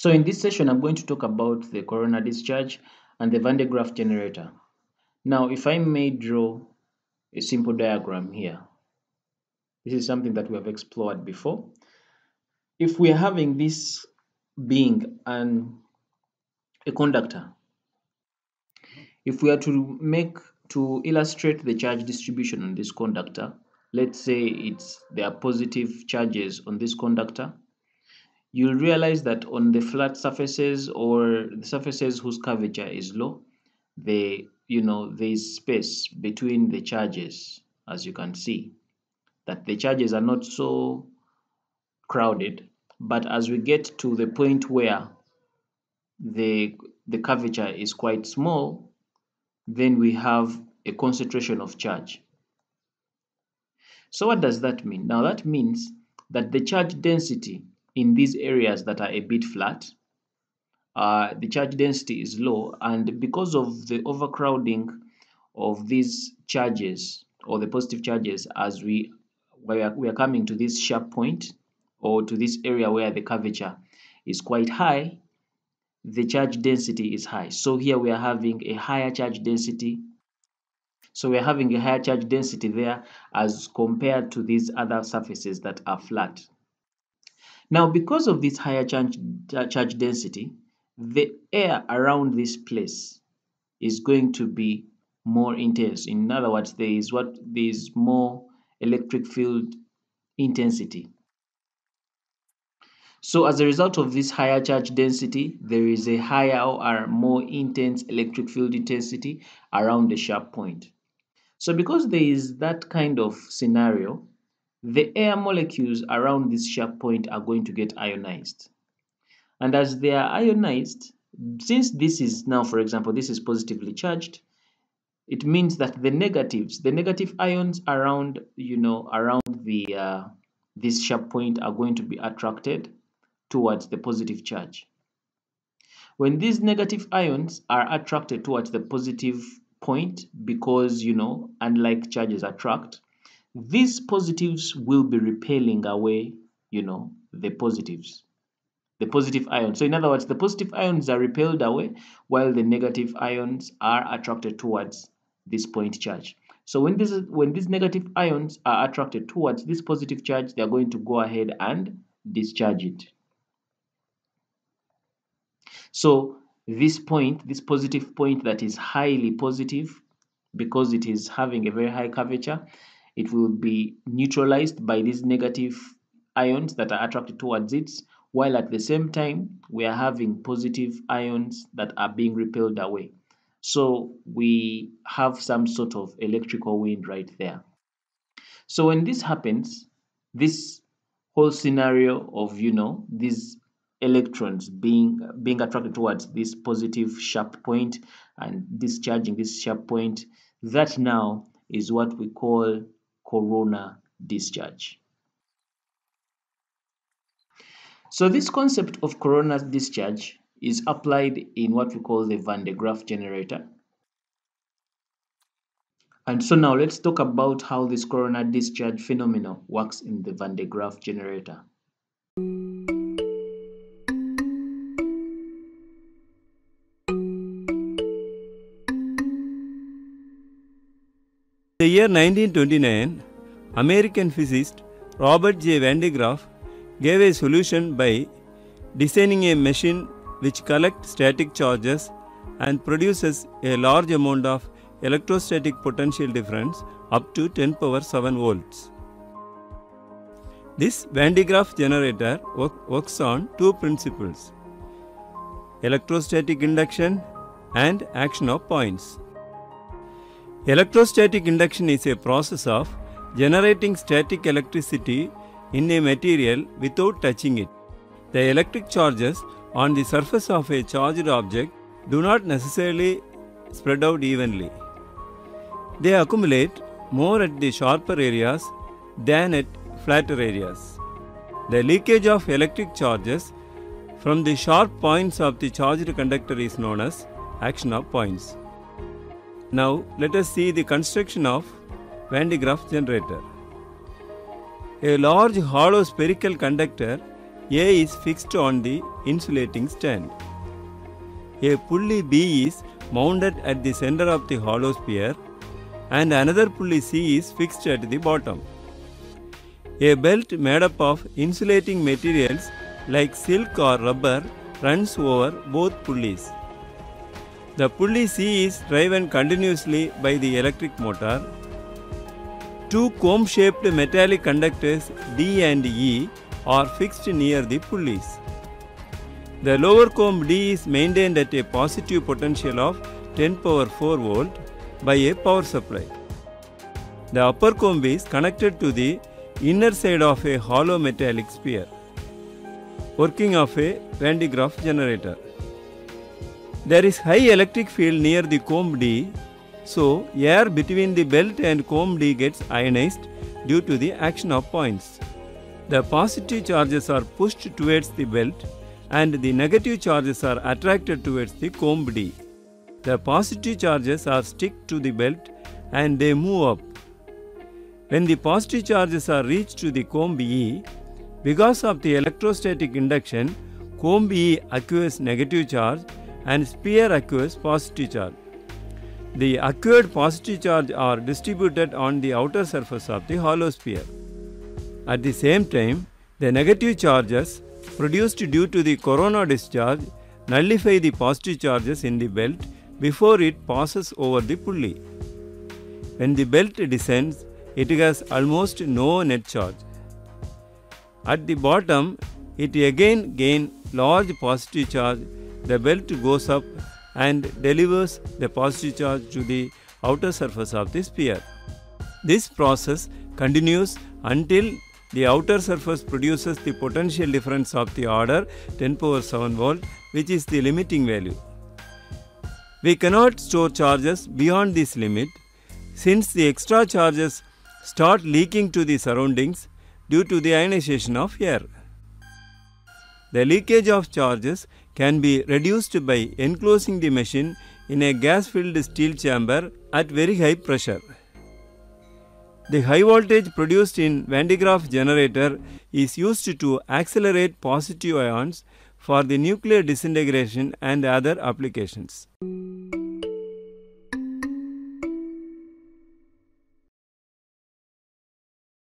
So in this session, I'm going to talk about the corona discharge and the Van de Graaff generator. Now, if I may draw a simple diagram here, this is something that we have explored before. If we are having this being an a conductor, if we are to make to illustrate the charge distribution on this conductor, let's say it's there are positive charges on this conductor you'll realize that on the flat surfaces or the surfaces whose curvature is low, the you know there is space between the charges, as you can see, that the charges are not so crowded. But as we get to the point where the the curvature is quite small, then we have a concentration of charge. So what does that mean? Now that means that the charge density in these areas that are a bit flat, uh, the charge density is low. And because of the overcrowding of these charges or the positive charges as we we are, we are coming to this sharp point or to this area where the curvature is quite high the charge density is high. So here we are having a higher charge density. So we are having a higher charge density there as compared to these other surfaces that are flat now, because of this higher charge, charge density, the air around this place is going to be more intense. In other words, there is what there is more electric field intensity. So as a result of this higher charge density, there is a higher or more intense electric field intensity around the sharp point. So because there is that kind of scenario, the air molecules around this sharp point are going to get ionized. And as they are ionized, since this is now, for example, this is positively charged, it means that the negatives, the negative ions around, you know, around the uh, this sharp point are going to be attracted towards the positive charge. When these negative ions are attracted towards the positive point, because, you know, unlike charges attract, these positives will be repelling away, you know, the positives, the positive ions. So in other words, the positive ions are repelled away while the negative ions are attracted towards this point charge. So when this is, when these negative ions are attracted towards this positive charge, they are going to go ahead and discharge it. So this point, this positive point that is highly positive because it is having a very high curvature, it will be neutralized by these negative ions that are attracted towards it while at the same time we are having positive ions that are being repelled away. So we have some sort of electrical wind right there. So when this happens this whole scenario of you know these electrons being being attracted towards this positive sharp point and discharging this sharp point that now is what we call corona discharge. So this concept of corona discharge is applied in what we call the Van de Graaff generator. And so now let's talk about how this corona discharge phenomenon works in the Van de Graaff generator. The year 1929, American physicist Robert J. Van de Graaff gave a solution by designing a machine which collects static charges and produces a large amount of electrostatic potential difference up to 10 power 7 volts. This Van de Graaff generator work, works on two principles electrostatic induction and action of points. Electrostatic induction is a process of generating static electricity in a material without touching it. The electric charges on the surface of a charged object do not necessarily spread out evenly. They accumulate more at the sharper areas than at flatter areas. The leakage of electric charges from the sharp points of the charged conductor is known as action of points. Now let us see the construction of Van de Graaff generator. A large hollow spherical conductor A is fixed on the insulating stand. A pulley B is mounted at the center of the hollow sphere and another pulley C is fixed at the bottom. A belt made up of insulating materials like silk or rubber runs over both pulleys. The pulley C is driven continuously by the electric motor. Two comb shaped metallic conductors D and E are fixed near the pulleys. The lower comb D is maintained at a positive potential of 10 power 4 volt by a power supply. The upper comb is connected to the inner side of a hollow metallic sphere. Working of a Van de Graaff generator. There is high electric field near the comb D, so air between the belt and comb D gets ionized due to the action of points. The positive charges are pushed towards the belt and the negative charges are attracted towards the comb D. The positive charges are stick to the belt and they move up. When the positive charges are reached to the comb E, because of the electrostatic induction, comb E acquires negative charge and sphere acquires positive charge. The acquired positive charge are distributed on the outer surface of the hollow sphere. At the same time, the negative charges produced due to the corona discharge nullify the positive charges in the belt before it passes over the pulley. When the belt descends, it has almost no net charge. At the bottom, it again gains large positive charge. The belt goes up and delivers the positive charge to the outer surface of the sphere. This process continues until the outer surface produces the potential difference of the order 10 power 7 volt which is the limiting value. We cannot store charges beyond this limit since the extra charges start leaking to the surroundings due to the ionization of air. The leakage of charges can be reduced by enclosing the machine in a gas filled steel chamber at very high pressure. The high voltage produced in Van de Graaff generator is used to accelerate positive ions for the nuclear disintegration and other applications.